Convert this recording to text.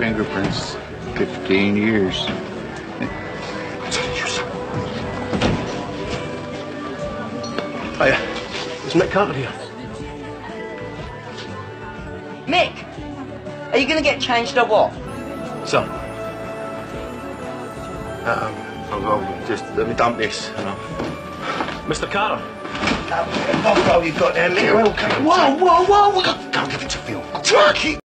fingerprints. 15 years. Hiya. It's Mick Carter here. Mick, are you going to get changed or what? So. Um, I'll go. Just let me dump this. You know. Mr. Carter. Oh, you got there, Mick. Well, okay. Whoa, whoa, whoa. Go give it to Phil. Turkey.